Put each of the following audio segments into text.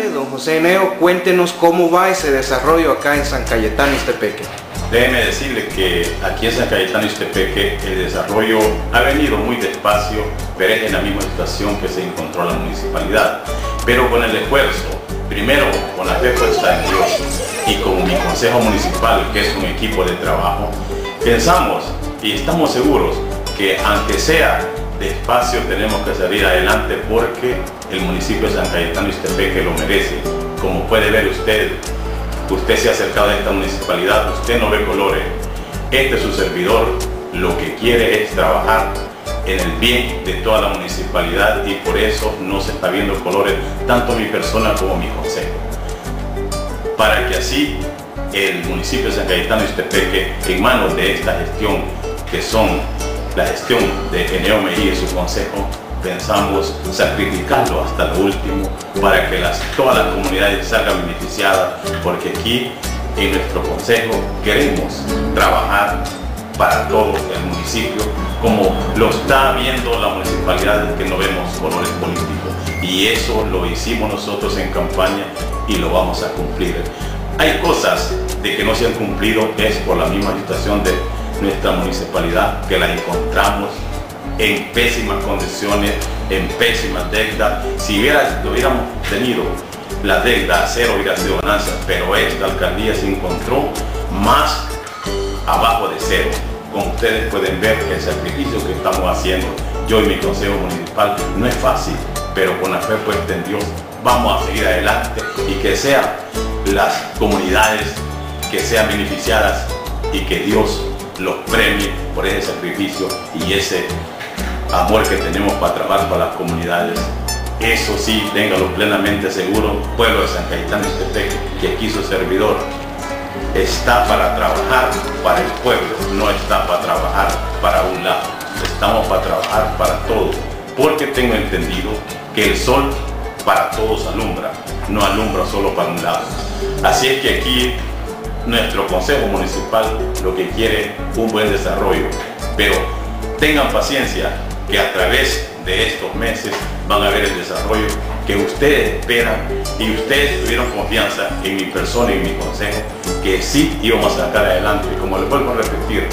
don José Eneo, cuéntenos cómo va ese desarrollo acá en San Cayetano, Ixtepeque. Déjeme decirle que aquí en San Cayetano, Ixtepeque, el desarrollo ha venido muy despacio, pero es en la misma situación que se encontró la municipalidad. Pero con el esfuerzo, primero con la fe puesta en Dios y con mi consejo municipal, que es un equipo de trabajo, pensamos y estamos seguros que aunque sea despacio tenemos que salir adelante porque el municipio de San Cayetano Ixtepeque lo merece. Como puede ver usted, usted se ha acercado a esta municipalidad, usted no ve colores. Este es su servidor, lo que quiere es trabajar en el bien de toda la municipalidad y por eso no se está viendo colores tanto mi persona como mi consejo. Para que así el municipio de San Cayetano Ixtepeque, en manos de esta gestión que son la gestión de Eneo Mejía y su consejo, pensamos sacrificarlo hasta lo último para que todas las comunidades salgan beneficiadas, porque aquí en nuestro consejo queremos trabajar para todo el municipio, como lo está viendo la municipalidad que no vemos colores políticos. Y eso lo hicimos nosotros en campaña y lo vamos a cumplir. Hay cosas de que no se han cumplido, es por la misma situación de nuestra municipalidad que la encontramos en pésimas condiciones, en pésimas deudas. Si hubiera, hubiéramos tenido la deuda a cero hubiera sido ganancia, pero esta alcaldía se encontró más abajo de cero. Como ustedes pueden ver, el sacrificio que estamos haciendo, yo y mi consejo municipal, no es fácil, pero con la fe puesta en Dios, vamos a seguir adelante y que sean las comunidades que sean beneficiadas y que Dios los premie por ese sacrificio y ese amor que tenemos para trabajar para las comunidades. Eso sí, téngalo plenamente seguro, pueblo de San Cayetano Ixtepeque, que aquí su servidor está para trabajar para el pueblo, no está para trabajar para un lado, estamos para trabajar para todos, porque tengo entendido que el sol para todos alumbra, no alumbra solo para un lado. Así es que aquí nuestro Consejo Municipal lo que quiere un buen desarrollo, pero tengan paciencia que a través de estos meses van a ver el desarrollo que ustedes esperan y ustedes tuvieron confianza en mi persona y en mi consejo que sí íbamos a sacar adelante. Y como les vuelvo a repetir,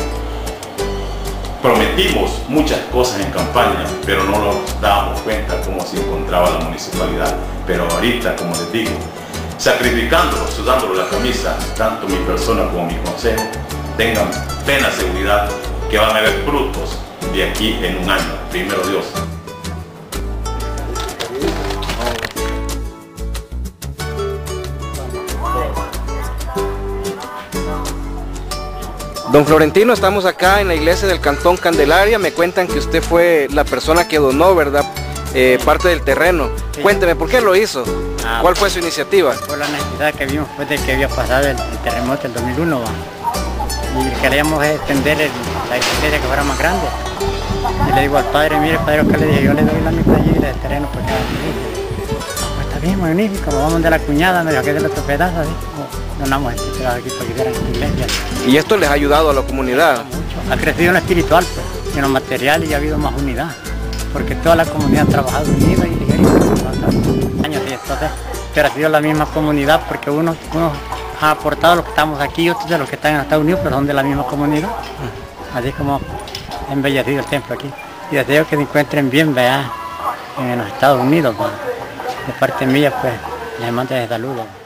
prometimos muchas cosas en campaña, pero no nos dábamos cuenta cómo se encontraba la municipalidad. Pero ahorita, como les digo, sacrificándolo, sudándolo la camisa, tanto mi persona como mi consejo, tengan plena seguridad que van a haber frutos de aquí en un año, primero Dios. Don Florentino, estamos acá en la iglesia del Cantón Candelaria. Me cuentan que usted fue la persona que donó, ¿verdad? Eh, parte del terreno. Cuénteme, ¿por qué lo hizo? Ah, ¿Cuál fue su iniciativa? Por la necesidad que vimos después de que había pasado el, el terremoto del 2001. ¿va? Y queríamos extender el- la iglesia que fuera más grande. Y le digo al padre, mire padre, que le dije, yo le doy la mitad allí del terreno porque. Pues está bien, magnífico, vamos de la cuñada, me dijo que es del otro pedazo, así como donamos este pedazo aquí para que hicieran esta iglesia. Y esto les ha ayudado a la comunidad. Mucho. Ha crecido en lo espiritual, pues, en lo material y ha habido más unidad. Porque toda la comunidad ha trabajado unida y ligera. años y entonces, pero ha sido la misma comunidad porque uno, uno ha aportado los que estamos aquí y otros de los que están en Estados Unidos, pero son de la misma comunidad. Así como ha embellecido el templo aquí. Y deseo que se encuentren bien, vea, en los Estados Unidos. pues. De parte mía, pues, les mando ese saludo.